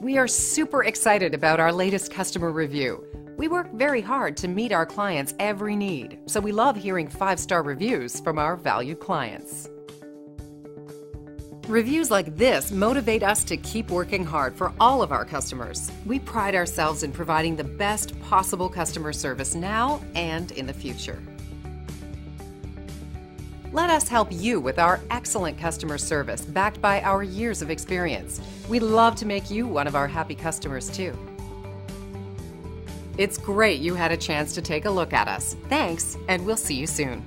We are super excited about our latest customer review. We work very hard to meet our clients' every need, so we love hearing five star reviews from our valued clients. Reviews like this motivate us to keep working hard for all of our customers. We pride ourselves in providing the best possible customer service now and in the future. Let us help you with our excellent customer service backed by our years of experience. We love to make you one of our happy customers too. It's great you had a chance to take a look at us. Thanks, and we'll see you soon.